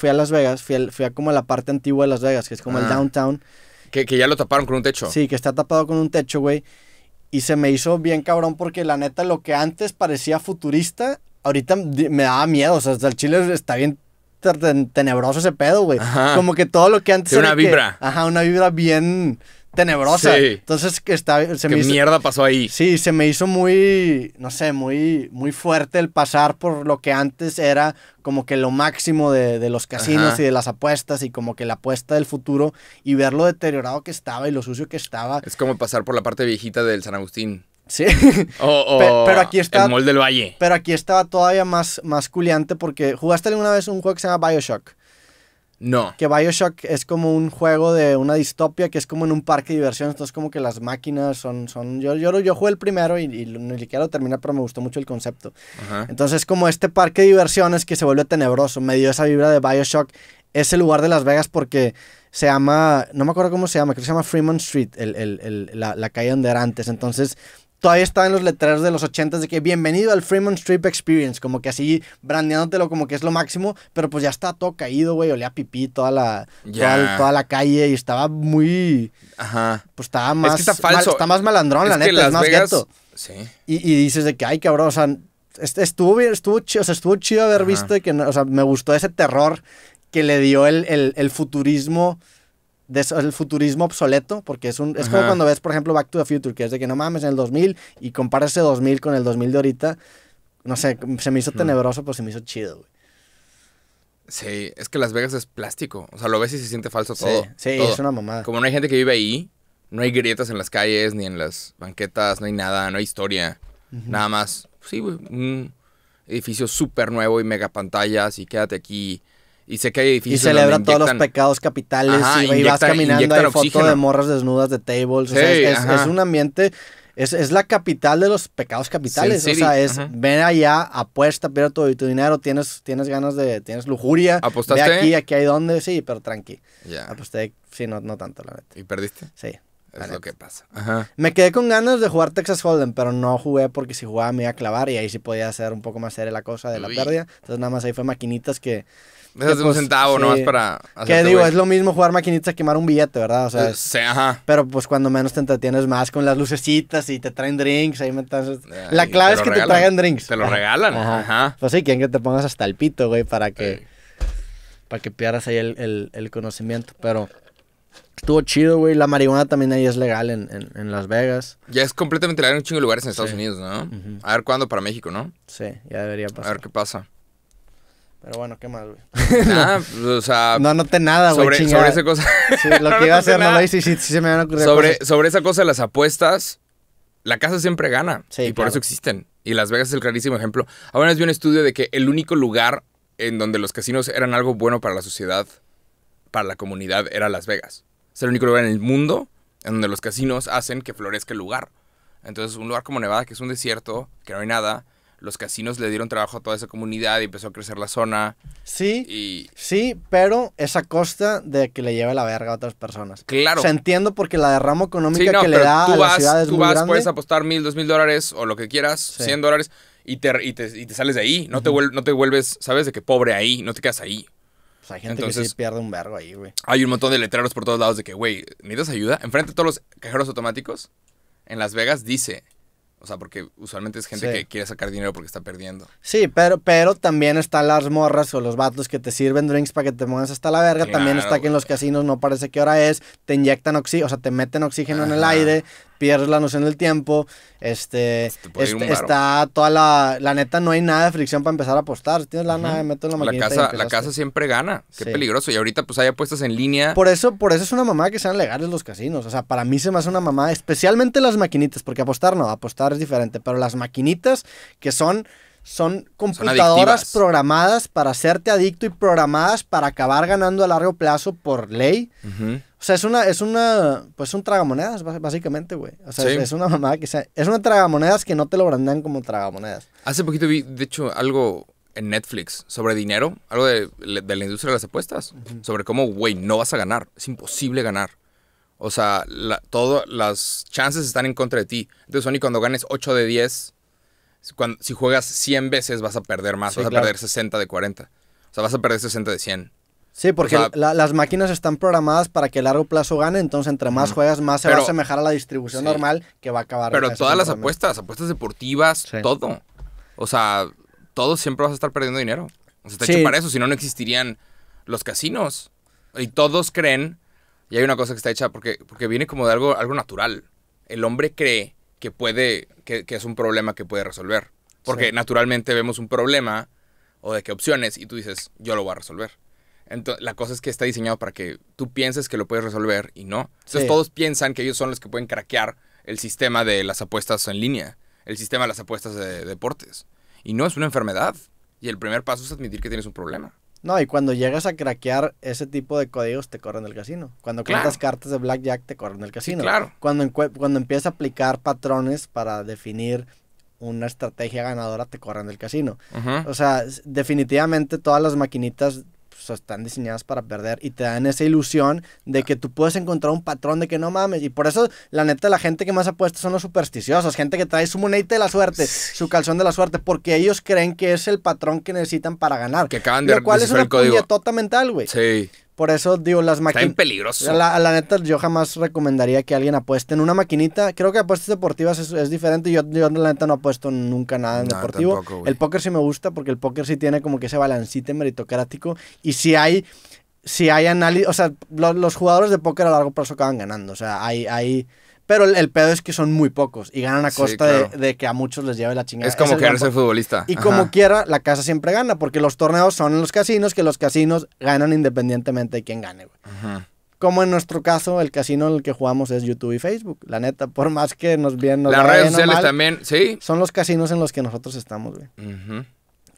fui a Las Vegas, fui a, fui a como la parte antigua de Las Vegas, que es como el downtown. Que, que ya lo taparon con un techo. Sí, que está tapado con un techo, güey. Y se me hizo bien cabrón porque la neta lo que antes parecía futurista, ahorita me daba miedo. O sea, hasta el chile está bien tenebroso ese pedo, güey. Como que todo lo que antes Tiene era una que- vibra. ajá, una vibra bien tenebrosa. Sí. Entonces que está, se ¿Qué me hizo, mierda pasó ahí? Sí, se me hizo muy, no sé, muy, muy fuerte el pasar por lo que antes era como que lo máximo de, de los casinos Ajá. y de las apuestas y como que la apuesta del futuro y ver lo deteriorado que estaba y lo sucio que estaba. Es como pasar por la parte viejita del San Agustín. Sí, O, o Pe- pero aquí está- El Mall del Valle. pero aquí estaba todavía más, más culiante porque jugaste alguna vez un juego que se llama Bioshock. No. Que Bioshock es como un juego de una distopia que es como en un parque de diversiones. Entonces, como que las máquinas son. son yo, yo, yo jugué el primero y, y ni siquiera lo terminé, pero me gustó mucho el concepto. Ajá. Entonces, como este parque de diversiones que se vuelve tenebroso, me dio esa vibra de Bioshock. Es el lugar de Las Vegas porque se llama, no me acuerdo cómo se llama, creo que se llama Fremont Street, el, el- el- la, la calle donde era antes. Entonces, todavía estaba en los letreros de los 80 de que bienvenido al Fremont Street Experience, como que así brandeándotelo como que es lo máximo, pero pues ya está todo caído, güey, olía a pipí toda la, Ya. toda, toda la calle y estaba muy, Ajá. pues estaba más, que está falso. mal- está más malandrón, la es que neta, es más Vegas. gueto. Sí. Y, y dices de que, ay, cabrón, o sea, est- estuvo bien, estuvo chido, o sea, estuvo chido haber Ajá. visto que, o sea, me gustó ese terror que le dio el, el, el futurismo, de el futurismo obsoleto, porque es un, es como cuando ves, por ejemplo, Back to the Future, que es de que no mames, en el 2000, y comparas ese 2000 con el 2000 de ahorita, no sé, se me hizo tenebroso, pues se me hizo chido, güey. Sí, es que Las Vegas es plástico. O sea, lo ves y se siente falso todo. sí, todo. es una mamada. Como no hay gente que vive ahí, no hay grietas en las calles, ni en las banquetas, no hay nada, no hay historia. Nada más. Sí, güey, un edificio súper nuevo y mega pantallas y quédate aquí. Y sé que hay Y edificios celebra donde todos los pecados capitales Ajá, y, y vas caminando hay foto oxígeno. de morras desnudas de tables. o sea, es, es- ajá. es un ambiente, es, es la capital de los pecados capitales. O sea, es ajá. ven allá, apuesta, pierde tu dinero, tienes, tienes ganas de, tienes lujuria. ¿Apostaste? Ve aquí, aquí hay donde, sí, pero tranqui. Ya. Aposté, sí, no, no tanto, la neta. ¿Y perdiste? Sí. Es lo que pasa. Ajá. Me quedé con ganas de jugar Texas Hold'em, pero no jugué porque si jugaba me iba a clavar y ahí sí podía hacer un poco más seria la cosa de la Uy. pérdida. Entonces nada más ahí fue maquinitas que... Dejas de un pues, centavo sí. nomás para. Que digo, es lo mismo jugar maquinitas a quemar un billete, ¿verdad? O sea, Eh, sí, ajá. Pero pues cuando menos te entretienes más con las lucecitas y te traen drinks, ahí me estás- La clave es que te traigan drinks. Te lo regalan. Ajá. Ajá. Pues sí, quieren que te pongas hasta el pito, güey, para que, para que pierdas ahí el, el- el conocimiento. Pero estuvo chido, güey. La marihuana también ahí es legal en, en- en Las Vegas. Ya es completamente legal en un chingo de lugares en Estados Sí. Unidos, ¿no? A ver cuándo para México, ¿no? Sí, ya debería A pasar. ver qué pasa. Pero bueno, ¿qué más, güey? Ah, pues, o sea, No noté nada, güey, sobre, sobre esa cosa. Sí, lo No que iba a hacer no nada. lo hice y sí, sí se me van a ocurrir sobre, cosas. sobre esa cosa de las apuestas, la casa siempre gana. Sí, y por eso existen. Y Las Vegas es el clarísimo ejemplo. Ahora vi un estudio de que el único lugar en donde los casinos eran algo bueno para la sociedad, para la comunidad, era Las Vegas. Es el único lugar en el mundo en donde los casinos hacen que florezca el lugar. Entonces, un lugar como Nevada, que es un desierto, que no hay nada, los casinos le dieron trabajo a toda esa comunidad y empezó a crecer la zona. Sí, Y sí, pero es a costa de que le lleve la verga a otras personas. claro, O sea, entiendo porque la derrama económica Sí, no, que le da tú a la vas, ciudad es tú muy vas, grande. puedes apostar mil, dos mil dólares o lo que quieras, Sí. cien dólares y te, y, te, y te sales de ahí. No, te vuel- no te vuelves, sabes, de que pobre ahí, no te quedas ahí. Hay gente que Entonces- sí pierde un vergo ahí, güey. Hay un montón de letreros por todos lados de que, güey, ¿necesitas ayuda? Enfrente de todos los cajeros automáticos, en Las Vegas dice, o sea, porque usualmente es gente Sí. que quiere sacar dinero porque está perdiendo. Sí, pero, pero también están las morras o los vatos que te sirven drinks para que te pongas hasta la verga. también está que en los casinos no parece qué hora es, te inyectan oxígeno, o sea, te meten oxígeno en el aire, pierdes la noción del tiempo. Este, este- está toda la, la neta, no hay nada de fricción para empezar a apostar. Si tienes lana, Ujú. meto en la La maquinita y casa, la casa siempre gana. Qué Sí. peligroso. Y ahorita pues hay apuestas en línea. Por eso, por eso es una mamada que sean legales los casinos. O sea, para mí se me hace una mamada, especialmente las maquinitas, porque apostar no, apostar es diferente, pero las maquinitas que son, son computadoras programadas para hacerte adicto y programadas para acabar ganando a largo plazo por ley. O sea, es una, es una, pues un tragamonedas, bás- básicamente, güey. O sea, Sí. es, es una mamada que sea, es una tragamonedas que no te lo brandan como tragamonedas. Hace poquito vi, de hecho, algo en Netflix sobre dinero, algo de, de la industria de las apuestas, sobre cómo, güey, no vas a ganar, es imposible ganar. O sea, la- todas las chances están en contra de ti. Entonces, Sony, cuando ganes 8 de 10, si juegas 100 veces vas a perder más, Sí, vas a perder 60 de 40. O sea, vas a perder 60 de 100. Sí, porque O sea- la- las máquinas están programadas para que a largo plazo gane, entonces entre más juegas, más se va a asemejar a la distribución Sí. normal que va a acabar. Pero todas las apuestas, apuestas deportivas, Sí. todo. O sea, todo siempre vas a estar perdiendo dinero. O sea, está hecho para eso, si no, no existirían los casinos. Y todos creen, y hay una cosa que está hecha porque, porque viene como de algo, algo natural. El hombre cree que puede, que, que es un problema que puede resolver. Porque Sí. naturalmente vemos un problema o de qué opciones y tú dices, yo lo voy a resolver. Entonces, la cosa es que está diseñado para que tú pienses que lo puedes resolver y no. Entonces Sí. todos piensan que ellos son los que pueden craquear el sistema de las apuestas en línea, el sistema de las apuestas de deportes. Y no es una enfermedad. Y el primer paso es admitir que tienes un problema. No, y cuando llegas a craquear ese tipo de códigos, te corren del casino. Cuando Claro. cuentas cartas de blackjack, te corren del casino. claro. Cuando, cuando empiezas a aplicar patrones para definir una estrategia ganadora, te corren del casino. O sea, definitivamente todas las maquinitas están diseñadas para perder y te dan esa ilusión de que tú puedes encontrar un patrón de que no mames. Y por eso, la neta, la gente que más apuesta son los supersticiosos. Gente que trae su monedita de la suerte, su calzón de la suerte, porque ellos creen que es el patrón que necesitan para ganar. Que acaban de Lo cual es una el código. mental, güey. Sí. Por eso, digo, las maquinitas... peligroso. La, la neta, yo jamás recomendaría que alguien apueste en una maquinita. Creo que apuestas deportivas es, es diferente. Yo, yo, la neta, no apuesto nunca nada en No, deportivo. tampoco, el póker sí me gusta porque el póker sí tiene como que ese balancite meritocrático. Y si hay, si hay análisis, o sea, lo- los jugadores de póker a largo plazo acaban ganando. O sea, hay, hay, pero el, el pedo es que son muy pocos y ganan a Sí, costa claro. de, de que a muchos les lleve la chingada. es como querer ser futbolista. y Ajá. como quiera, la casa siempre gana, porque los torneos son en los casinos, que los casinos ganan independientemente de quién gane, güey. Como en nuestro caso, el casino en el que jugamos es YouTube y Facebook. La neta, por más que nos bien nos Las redes sociales mal, también, sí. Son los casinos en los que nosotros estamos, güey. Ujú.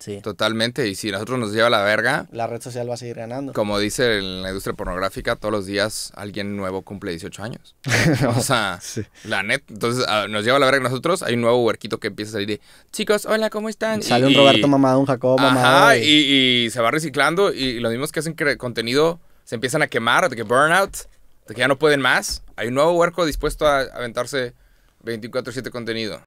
Sí. Totalmente. Y si nosotros nos lleva la verga, La red social va a seguir ganando. como dice en la industria pornográfica, todos los días alguien nuevo cumple 18 años. O sea, Sí. la net. Entonces ah, nos lleva la verga a nosotros. Hay un nuevo huerquito que empieza a salir de, chicos, hola, ¿cómo están? Sale Y- un Roberto mamado, un Jacobo mamado. Ajá, y- y, y se va reciclando. Y los mismos que hacen cre- contenido se empiezan a quemar, de que burnout, de que ya no pueden más. Hay un nuevo huerco dispuesto a aventarse 24-7 contenido.